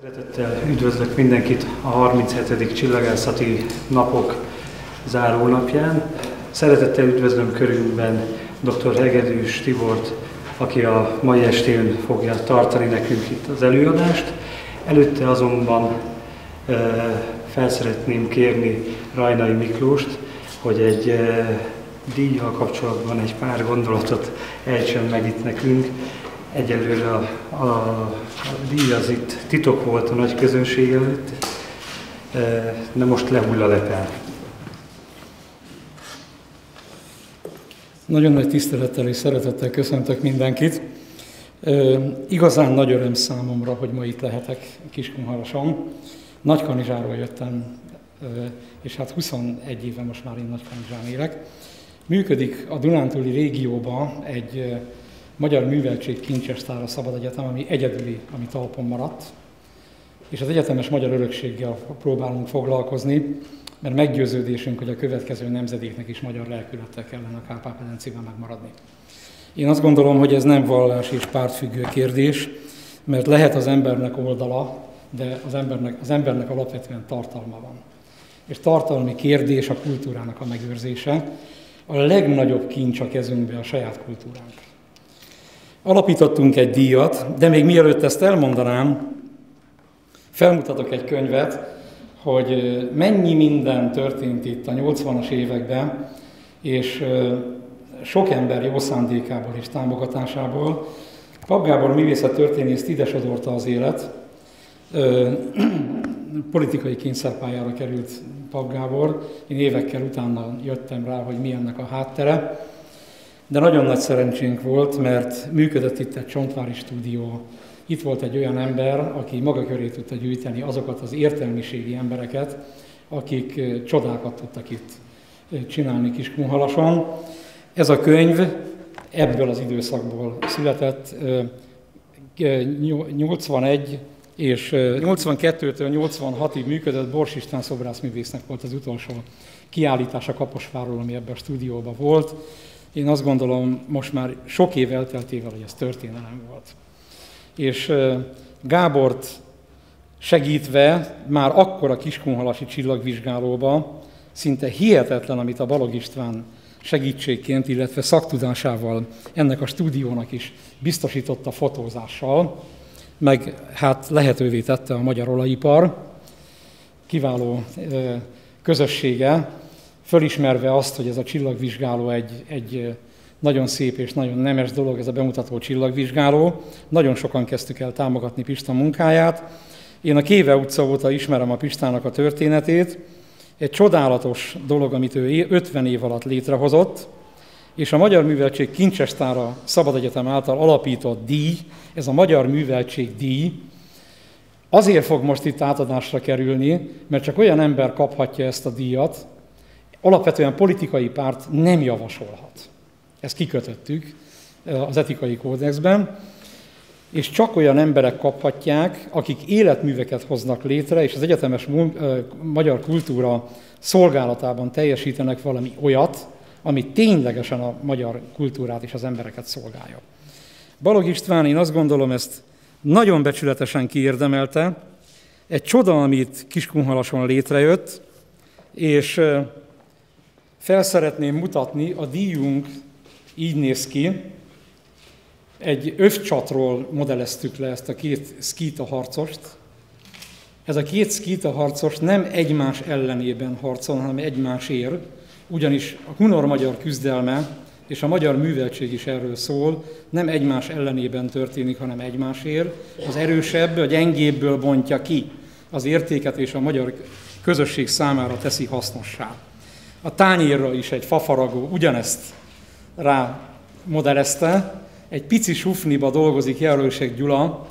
Szeretettel üdvözlök mindenkit a 37. csillagászati napok zárónapján. Szeretettel üdvözlöm körünkben dr. Hegedűs Tibort, aki a mai estén fogja tartani nekünk itt az előadást. Előtte azonban e, fel szeretném kérni Rajnai Miklóst, hogy egy e, díjjal kapcsolatban egy pár gondolatot ejtsen meg itt nekünk. Egyelőre a, a, a díj az itt titok volt a nagy közönség előtt, de most lehull a lepel. Nagyon nagy tisztelettel és szeretettel köszöntök mindenkit. E, igazán nagy öröm számomra, hogy ma itt lehetek Kiskunhalason. Nagykanizsáról jöttem, e, és hát 21 éve most már én Nagykanizsán élek. Működik a Dunántúli régióban egy Magyar Műveltség Kincsestára Szabad Egyetem, ami egyedüli, ami talpon maradt, és az egyetemes magyar örökséggel próbálunk foglalkozni, mert meggyőződésünk, hogy a következő nemzedéknek is magyar lelkülettel kellene a Kárpát-medencében megmaradni. Én azt gondolom, hogy ez nem vallás és pártfüggő kérdés, mert lehet az embernek oldala, de az embernek, az embernek alapvetően tartalma van. És tartalmi kérdés a kultúrának a megőrzése. A legnagyobb kincs a kezünkbe a saját kultúránk. Alapítottunk egy díjat, de még mielőtt ezt elmondanám, felmutatok egy könyvet, hogy mennyi minden történt itt a 80-as években, és sok ember jó szándékából és támogatásából. Pap Gábor művészet történészt ide sodorta az élet. Politikai kényszerpályára került Pap Gábor. Én évekkel utána jöttem rá, hogy mi ennek a háttere. De nagyon nagy szerencsénk volt, mert működött itt egy Csontvári stúdió. Itt volt egy olyan ember, aki maga köré tudta gyűjteni azokat az értelmiségi embereket, akik csodákat tudtak itt csinálni Kiskunhalason. Ez a könyv ebből az időszakból született, 81 és 82-től 86-ig működött Bors István szobrászművésznek volt az utolsó kiállítása Kaposváról, ami ebben a stúdióban volt. Én azt gondolom, most már sok év elteltével, hogy ez történelem volt. És Gábort segítve már akkor a Kiskunhalasi csillagvizsgálóba szinte hihetetlen, amit a Balog István segítségként, illetve szaktudásával ennek a stúdiónak is biztosította fotózással, meg hát lehetővé tette a magyar olajipar kiváló közössége, fölismerve azt, hogy ez a csillagvizsgáló egy, egy nagyon szép és nagyon nemes dolog, ez a bemutató csillagvizsgáló. Nagyon sokan kezdtük el támogatni Pista munkáját. Én a Kéve utca óta ismerem a Pistának a történetét. Egy csodálatos dolog, amit ő 50 év alatt létrehozott, és a Magyar Műveltség Kincsestára Szabad Egyetem által alapított díj, ez a Magyar Műveltség díj, azért fog most itt átadásra kerülni, mert csak olyan ember kaphatja ezt a díjat, alapvetően politikai párt nem javasolhat. Ezt kikötöttük eh, az etikai kódexben, és csak olyan emberek kaphatják, akik életműveket hoznak létre, és az egyetemes eh, magyar kultúra szolgálatában teljesítenek valami olyat, ami ténylegesen a magyar kultúrát és az embereket szolgálja. Balog István, én azt gondolom, ezt nagyon becsületesen kiérdemelte. Egy csoda, amit Kiskunhalason létrejött, és fel szeretném mutatni, a díjunk így néz ki. Egy övcsatról modelleztük le ezt a két szkíta harcost. Ez a két szkíta harcos nem egymás ellenében harcol, hanem egymásért, ugyanis a hunor-magyar küzdelme és a magyar műveltség is erről szól, nem egymás ellenében történik, hanem egymásért. Az erősebb a gyengébből bontja ki az értéket, és a magyar közösség számára teszi hasznossá. A tányérra is egy fafaragó ugyanezt rá modellezte. Egy pici sufniba dolgozik Jelölőség Gyula,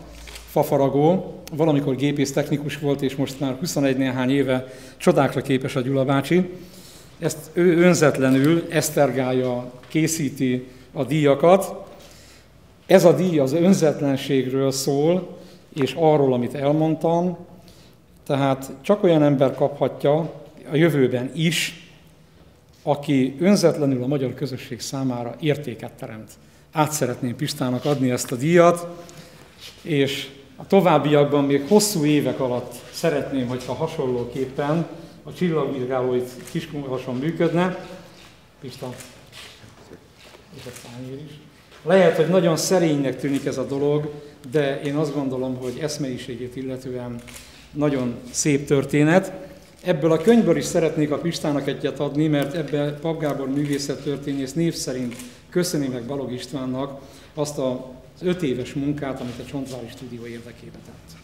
fafaragó, valamikor gépész technikus volt, és most már 21 néhány éve csodákra képes a Gyula bácsi. Ezt ő önzetlenül esztergálja, készíti a díjakat. Ez a díj az önzetlenségről szól, és arról, amit elmondtam, tehát csak olyan ember kaphatja a jövőben is, aki önzetlenül a magyar közösség számára értéket teremt. Át szeretném Pistának adni ezt a díjat, és A továbbiakban még hosszú évek alatt szeretném, hogyha hasonlóképpen a csillagvizsgálói kiskunhason működne, Pista, és a is. Lehet, hogy nagyon szerénynek tűnik ez a dolog, de én azt gondolom, hogy eszmeiségét illetően nagyon szép történet. Ebből a könyvből is szeretnék a Pistának egyet adni, mert ebben Pap Gábor művészettörténész név szerint köszöni meg Balog Istvánnak azt az öt éves munkát, amit a Csontvári Stúdió érdekében tett.